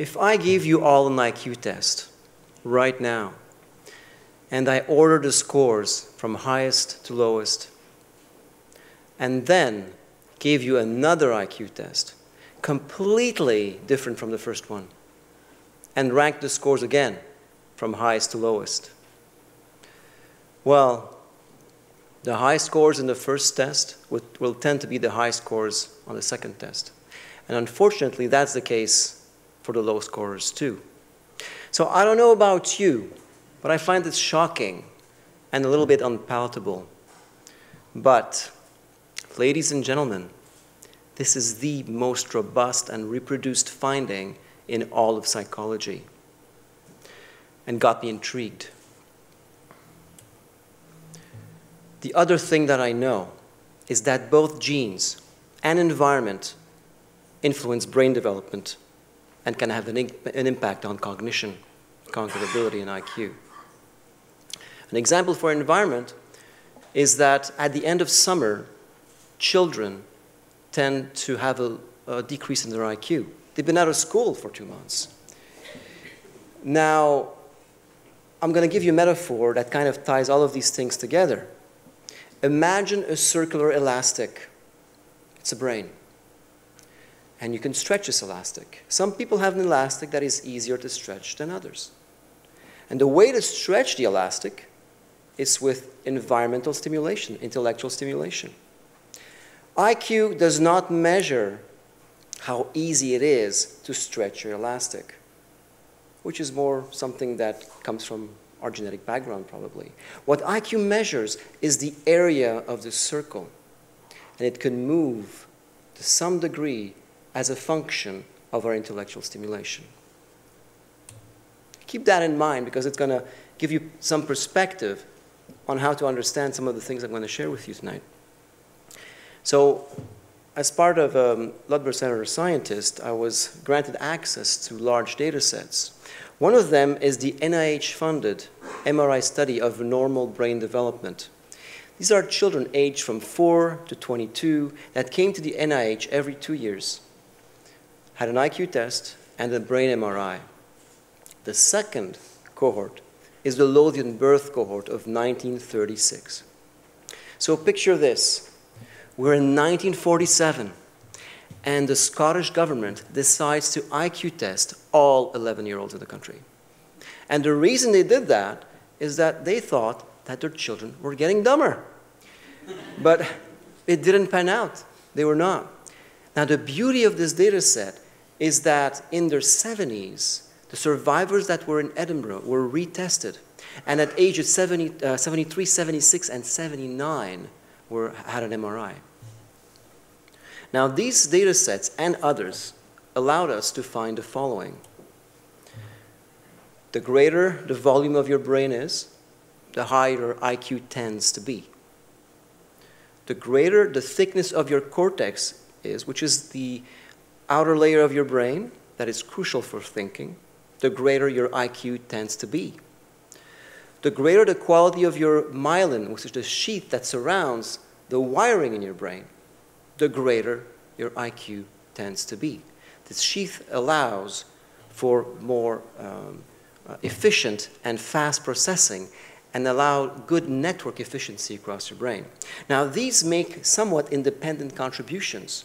If I give you all an IQ test right now, and I order the scores from highest to lowest, and then gave you another IQ test, completely different from the first one, and rank the scores again from highest to lowest. Well, the high scores in the first test will, will tend to be the high scores on the second test. And unfortunately, that's the case for the low scorers too. So I don't know about you, but I find this shocking and a little bit unpalatable. But, ladies and gentlemen, this is the most robust and reproduced finding in all of psychology and got me intrigued. The other thing that I know is that both genes and environment influence brain development and can have an, an impact on cognition, cognitive ability, and IQ. An example for environment is that at the end of summer, children tend to have a, a decrease in their IQ. They've been out of school for two months. Now, I'm going to give you a metaphor that kind of ties all of these things together. Imagine a circular elastic. It's a brain. And you can stretch this elastic. Some people have an elastic that is easier to stretch than others. And the way to stretch the elastic is with environmental stimulation, intellectual stimulation. IQ does not measure how easy it is to stretch your elastic, which is more something that comes from our genetic background, probably. What IQ measures is the area of the circle, and it can move to some degree as a function of our intellectual stimulation. Keep that in mind because it's going to give you some perspective on how to understand some of the things I'm going to share with you tonight. So, as part of um, Ludmer Centre Scientist, I was granted access to large data sets. One of them is the NIH-funded MRI study of normal brain development. These are children aged from 4 to 22 that came to the NIH every two years, had an IQ test and a brain MRI. The second cohort is the Lothian birth cohort of 1936. So picture this. We're in 1947, and the Scottish government decides to IQ test all 11 year olds in the country. And the reason they did that is that they thought that their children were getting dumber. but it didn't pan out. They were not. Now, the beauty of this data set is that in their 70s, the survivors that were in Edinburgh were retested. And at ages 70, uh, 73, 76, and 79 were, had an MRI. Now, these data sets and others allowed us to find the following. The greater the volume of your brain is, the higher IQ tends to be. The greater the thickness of your cortex is, which is the outer layer of your brain that is crucial for thinking, the greater your IQ tends to be. The greater the quality of your myelin, which is the sheath that surrounds the wiring in your brain, the greater your IQ tends to be. This sheath allows for more um, uh, efficient and fast processing and allow good network efficiency across your brain. Now, these make somewhat independent contributions,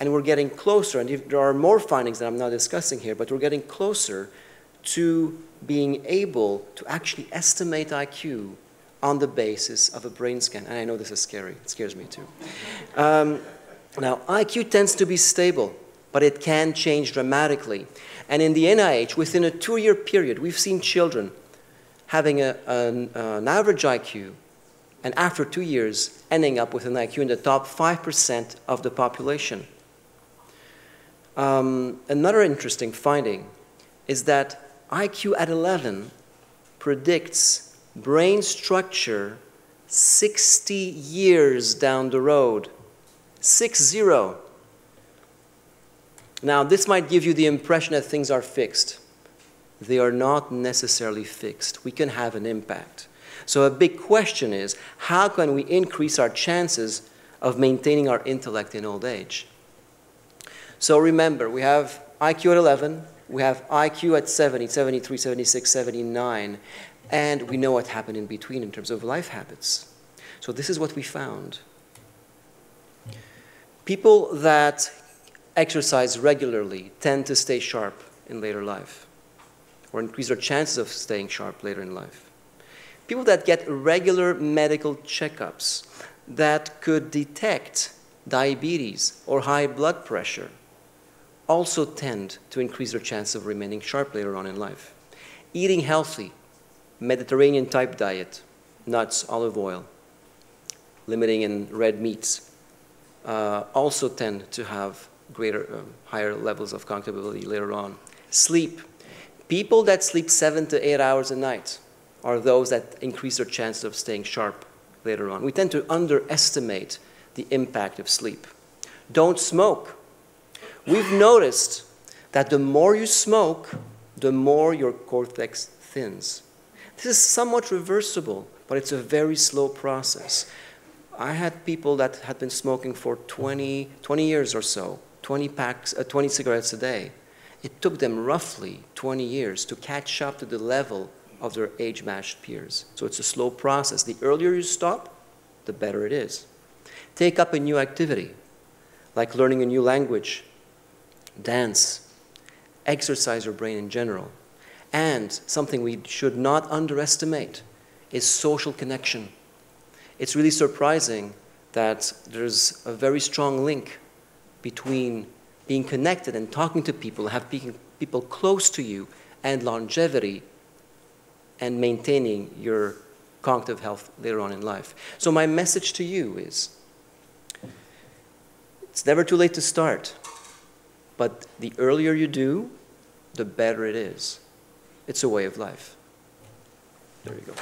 and we're getting closer, and if there are more findings that I'm not discussing here, but we're getting closer to being able to actually estimate IQ on the basis of a brain scan. And I know this is scary, it scares me too. Um, now, IQ tends to be stable, but it can change dramatically. And in the NIH, within a two year period, we've seen children having a, an, an average IQ, and after two years, ending up with an IQ in the top 5% of the population. Um, another interesting finding is that IQ at 11 predicts brain structure 60 years down the road. Six zero. Now, this might give you the impression that things are fixed. They are not necessarily fixed. We can have an impact. So, a big question is how can we increase our chances of maintaining our intellect in old age? So, remember, we have IQ at 11, We have IQ at 70, 73, 76, 79, and we know what happened in between in terms of life habits. So this is what we found. People that exercise regularly tend to stay sharp in later life or increase their chances of staying sharp later in life. People that get regular medical checkups that could detect diabetes or high blood pressure also tend to increase their chance of remaining sharp later on in life. Eating healthy, Mediterranean type diet, nuts, olive oil, limiting in red meats, uh, also tend to have greater, um, higher levels of cognitive ability later on. Sleep. People that sleep seven to eight hours a night are those that increase their chance of staying sharp later on. We tend to underestimate the impact of sleep. Don't smoke. We've noticed that the more you smoke, the more your cortex thins. This is somewhat reversible, but it's a very slow process. I had people that had been smoking for 20, 20 years or so, 20 packs, uh, 20 cigarettes a day. It took them roughly 20 years to catch up to the level of their age-matched peers. So it's a slow process. The earlier you stop, the better it is. Take up a new activity, like learning a new language, dance, exercise your brain in general. And something we should not underestimate is social connection. It's really surprising that there's a very strong link between being connected and talking to people, having people close to you, and longevity and maintaining your cognitive health later on in life. So my message to you is, it's never too late to start, but the earlier you do, the better it is. It's a way of life. There you go.